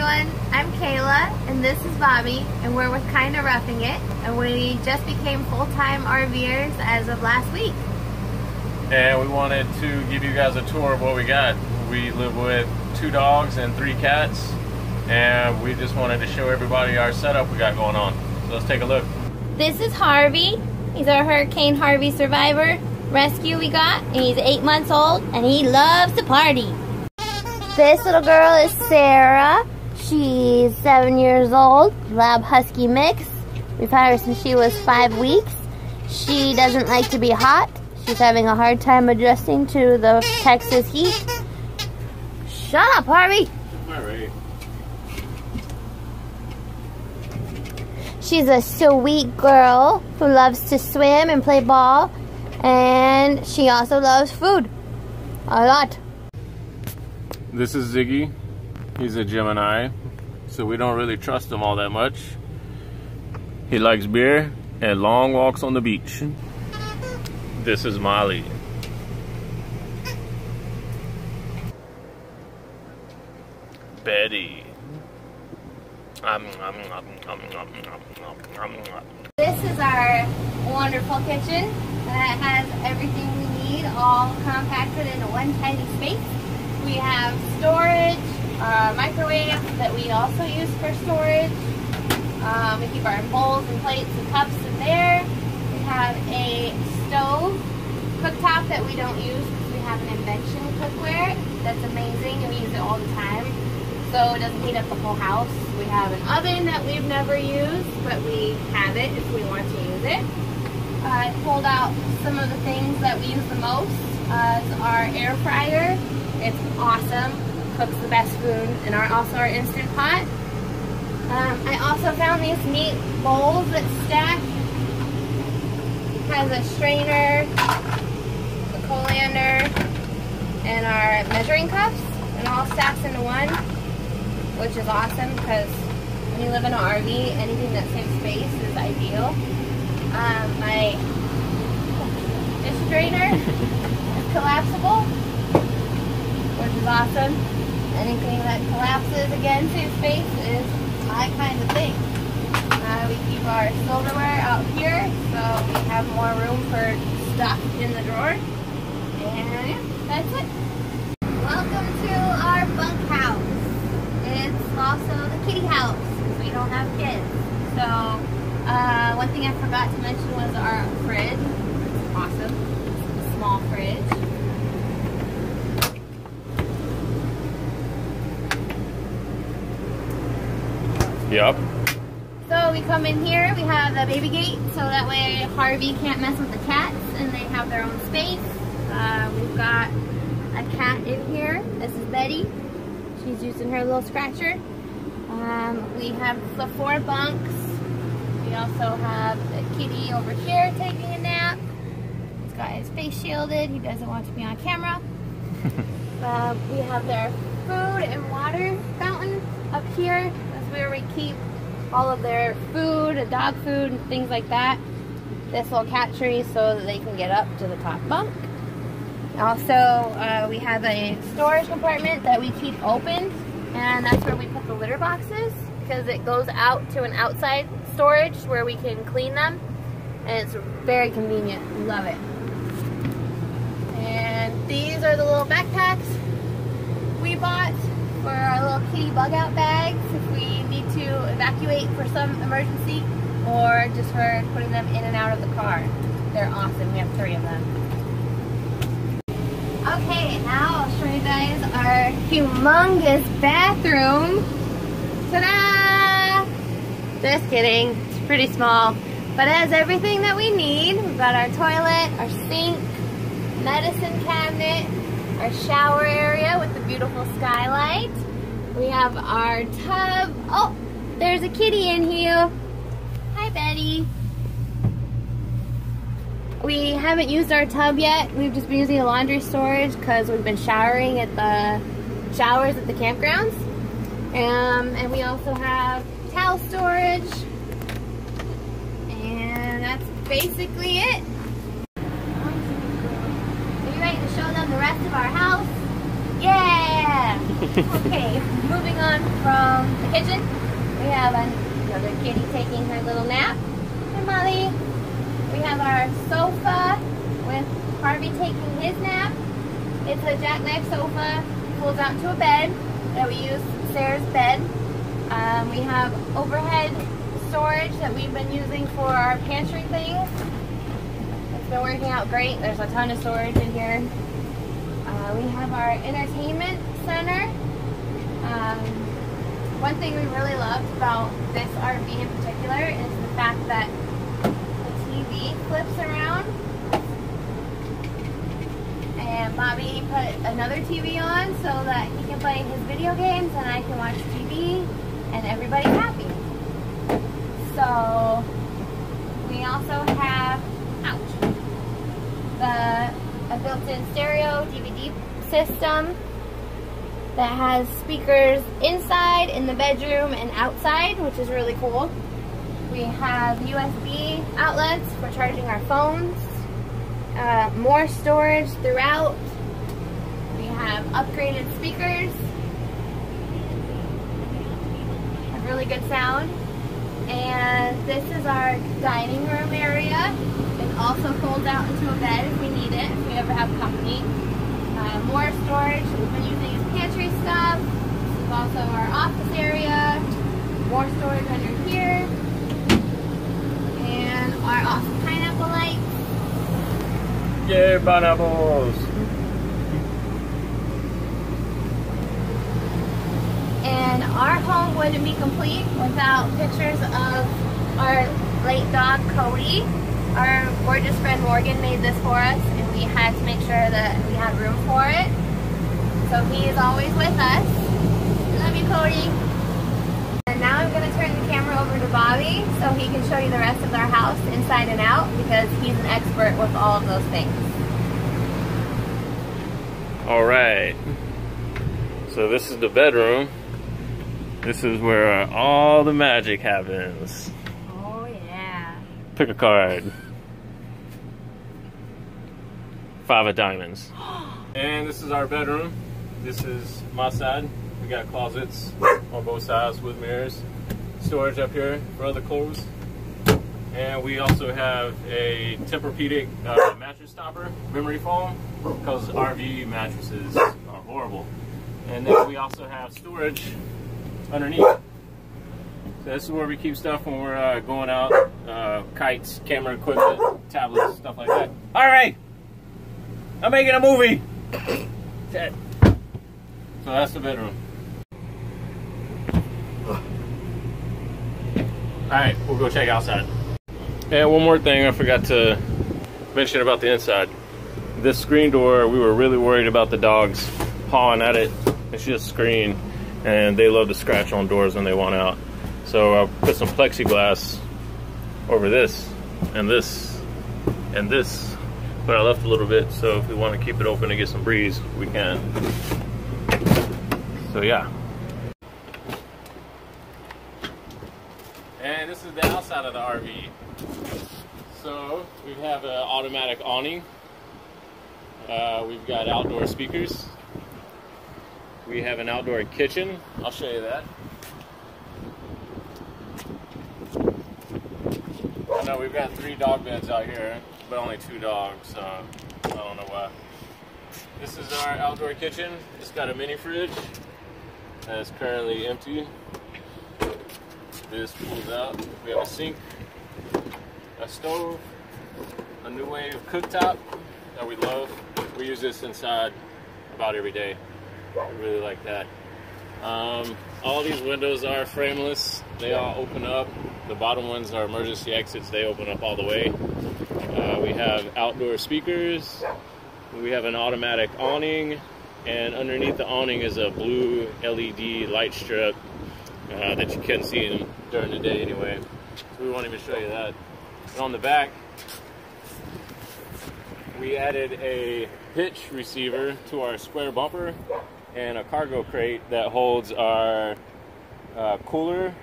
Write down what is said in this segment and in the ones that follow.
everyone, I'm Kayla and this is Bobby and we're with Kinda Ruffing It and we just became full-time RVers as of last week. And we wanted to give you guys a tour of what we got. We live with two dogs and three cats and we just wanted to show everybody our setup we got going on. So let's take a look. This is Harvey. He's our Hurricane Harvey survivor rescue we got and he's eight months old and he loves to party. This little girl is Sarah. She's seven years old, lab husky mix. We've had her since she was five weeks. She doesn't like to be hot. She's having a hard time adjusting to the Texas heat. Shut up, Harvey. All right. She's a sweet girl who loves to swim and play ball. And she also loves food. A lot. This is Ziggy. He's a Gemini, so we don't really trust him all that much. He likes beer and long walks on the beach. This is Molly. Betty. This is our wonderful kitchen that has everything we need all compacted into one tiny space. We have storage, uh, microwave that we also use for storage. Um, we keep our bowls and plates and cups in there. We have a stove cooktop that we don't use because we have an invention cookware that's amazing and we use it all the time. So it doesn't heat up the whole house. We have an oven that we've never used, but we have it if we want to use it. I pulled out some of the things that we use the most. Uh, our air fryer. It's awesome. Cooks the best food. And our, also our Instant Pot. Um, I also found these neat bowls that stack. It has a strainer, a colander, and our measuring cups. And all stacks into one, which is awesome because when you live in an RV, anything that saves space is ideal. Um, my dish drainer is collapsible, which is awesome. Anything that collapses again saves space is my kind of thing. Uh, we keep our silverware out here so we have more room for stuff in the drawer. And yeah, that's it. Welcome to our bunkhouse. It's also the kitty house we don't have kids. So uh, one thing I forgot to mention was our fridge. It's awesome. Small fridge. Yep. So we come in here, we have the baby gate, so that way Harvey can't mess with the cats and they have their own space. Uh, we've got a cat in here. This is Betty. She's using her little scratcher. Um, we have the four bunks. We also have the kitty over here taking a nap. He's got his face shielded. He doesn't want to be on camera. uh, we have their food and water fountain up here. Where we keep all of their food, dog food, and things like that. This little cat tree so that they can get up to the top bunk. Also, uh, we have a storage compartment that we keep open, and that's where we put the litter boxes because it goes out to an outside storage where we can clean them, and it's very convenient. Love it. And these are the little backpacks we bought for our little kitty bug out bags if we need to evacuate for some emergency or just for putting them in and out of the car. They're awesome. We have three of them. Okay, now I'll show you guys our humongous bathroom. Ta-da! Just kidding. It's pretty small. But it has everything that we need. We've got our toilet, our sink, medicine cabinet, our shower area with the beautiful skylight. We have our tub. Oh, there's a kitty in here. Hi, Betty. We haven't used our tub yet. We've just been using the laundry storage because we've been showering at the showers at the campgrounds. Um, and we also have towel storage. And that's basically it. Are you ready to show them the rest of our house? Yeah! okay, moving on from the kitchen, we have another kitty taking her little nap. Hi, Molly. We have our sofa with Harvey taking his nap. It's a jackknife sofa, pulls out to a bed that we use Sarah's bed. Um, we have overhead storage that we've been using for our pantry things. It's been working out great. There's a ton of storage in here. Uh, we have our entertainment center. Um, one thing we really loved about this RV in particular is the fact that the TV flips around. And Bobby put another TV on so that he can play his video games and I can watch TV and everybody's happy. So we also have, ouch, the a built-in stereo DVD system that has speakers inside in the bedroom and outside, which is really cool. We have USB outlets for charging our phones, uh, more storage throughout. We have upgraded speakers, a really good sound. And this is our dining room area. It also folds out into a bed if we need it, if we ever have company. Uh, more storage, we've been using stuff. This is also our office area. More storage under here. And our awesome pineapple lights. Yay, pineapples! And our home wouldn't be complete without pictures of our late dog Cody. Our gorgeous friend Morgan made this for us and we had to make sure that we had room for it. So he is always with us. Love you Cody. And now I'm going to turn the camera over to Bobby so he can show you the rest of our house inside and out because he's an expert with all of those things. All right. So this is the bedroom. This is where all the magic happens. Oh yeah. Pick a card. Five of diamonds. And this is our bedroom. This is my side. We got closets on both sides with mirrors. Storage up here for other clothes. And we also have a Tempur-Pedic uh, mattress topper, memory foam, because RV mattresses are horrible. And then we also have storage underneath. So this is where we keep stuff when we're uh, going out, uh, kites, camera equipment, tablets, stuff like that. All right, I'm making a movie. So that's the bedroom. All right, we'll go check outside. And one more thing I forgot to mention about the inside. This screen door, we were really worried about the dogs pawing at it. It's just screen, and they love to scratch on doors when they want out. So I put some plexiglass over this, and this, and this. But I left a little bit, so if we want to keep it open and get some breeze, we can. So yeah. And this is the outside of the RV. So we have an automatic awning. Uh, we've got outdoor speakers. We have an outdoor kitchen. I'll show you that. I know we've got three dog beds out here, but only two dogs, so I don't know why. This is our outdoor kitchen. It's got a mini fridge that's currently empty. This pulls out. We have a sink, a stove, a NuWave cooktop that we love. We use this inside about every day. We really like that. Um, all these windows are frameless. They all open up. The bottom ones are emergency exits. They open up all the way. Uh, we have outdoor speakers. We have an automatic awning. And underneath the awning is a blue LED light strip uh, that you can see in, during the day anyway. So we won't even show you that. And on the back, we added a hitch receiver to our square bumper and a cargo crate that holds our uh, cooler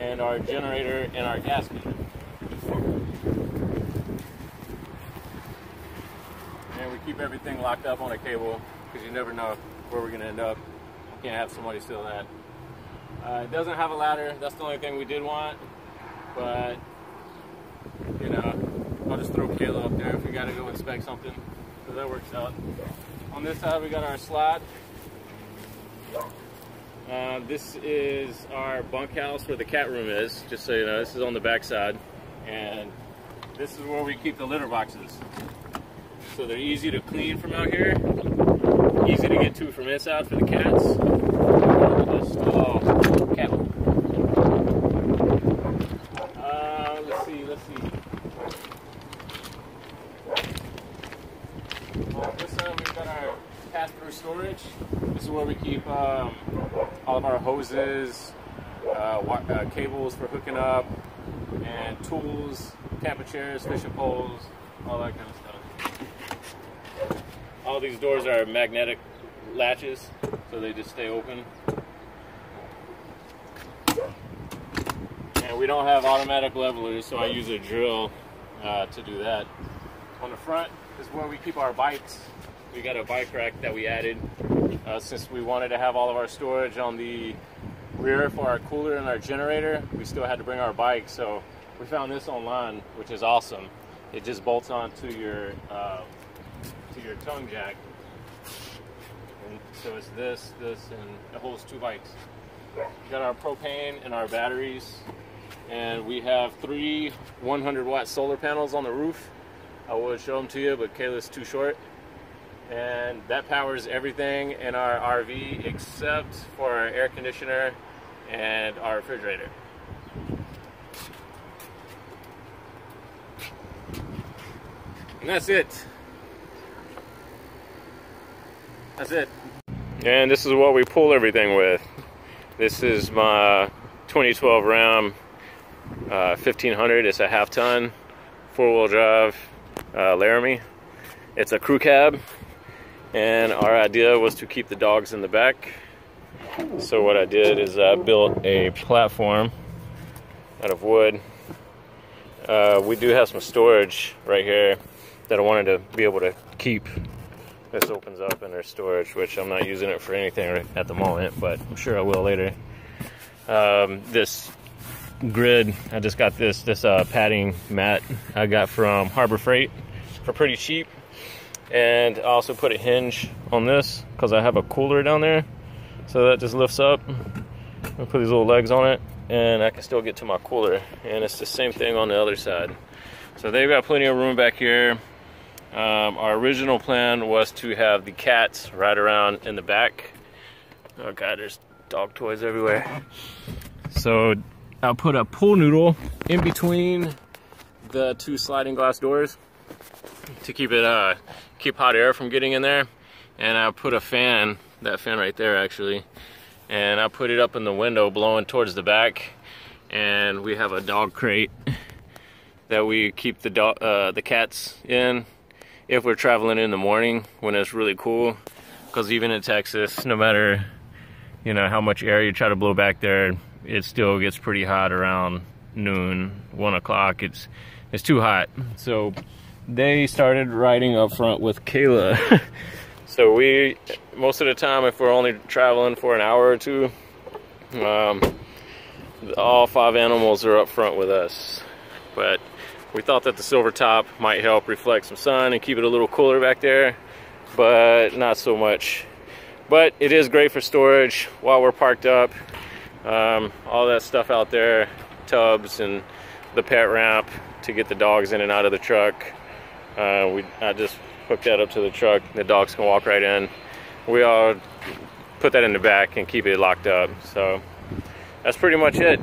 and our generator and our gas meter. And we keep everything locked up on a cable because you never know where we're gonna end up. Can't have somebody steal that. Uh, it doesn't have a ladder. That's the only thing we did want. But you know, I'll just throw Kayla up there if we gotta go inspect something. So that works out. On this side, we got our slide. Uh, this is our bunkhouse where the cat room is, just so you know. This is on the back side. And this is where we keep the litter boxes. So they're easy to clean from out here, easy to get to from inside for the cats. Just, oh, let's see, let's see. This side, we've got our storage. This is where we keep um, all of our hoses, uh, uh, cables for hooking up, and tools, camping chairs, fishing poles, all that kind of stuff. All these doors are magnetic latches, so they just stay open. And we don't have automatic levelers, so I use a drill uh, to do that. On the front is where we keep our bikes. We got a bike rack that we added uh, since we wanted to have all of our storage on the rear for our cooler and our generator. We still had to bring our bike, so we found this online, which is awesome. It just bolts onto your uh, to your tongue jack, and so it's this, this, and it holds two bikes. We got our propane and our batteries, and we have three 100 watt solar panels on the roof. I would show them to you, but Kayla's too short. And that powers everything in our RV except for our air conditioner and our refrigerator. And that's it. That's it. And this is what we pull everything with. This is my 2012 Ram uh, 1500. It's a half ton, four wheel drive uh, Laramie. It's a crew cab, and our idea was to keep the dogs in the back. So what I did is I built a platform out of wood. Uh, we do have some storage right here that I wanted to be able to keep. This opens up in their storage, which I'm not using it for anything at the moment, but I'm sure I will later. Um, this grid, I just got this this uh, padding mat I got from Harbor Freight for pretty cheap, and I also put a hinge on this because I have a cooler down there, so that just lifts up. I put these little legs on it, and I can still get to my cooler. And it's the same thing on the other side. So they've got plenty of room back here. Um, our original plan was to have the cats right around in the back. Oh god, there's dog toys everywhere. So I'll put a pool noodle in between the two sliding glass doors to keep it uh, keep hot air from getting in there. And I'll put a fan, that fan right there actually, and I'll put it up in the window blowing towards the back. And we have a dog crate that we keep the dog, uh, the cats in if we're traveling in the morning when it's really cool. Because even in Texas, no matter you know how much air you try to blow back there, it still gets pretty hot around noon, one o'clock. It's it's too hot. So they started riding up front with Kayla. so we most of the time, if we're only traveling for an hour or two, um, all five animals are up front with us. But we thought that the silver top might help reflect some sun and keep it a little cooler back there, but not so much. But it is great for storage while we're parked up. Um, all that stuff out there, tubs and the pet ramp to get the dogs in and out of the truck. Uh, we I just hooked that up to the truck. The dogs can walk right in. We all put that in the back and keep it locked up. So that's pretty much it.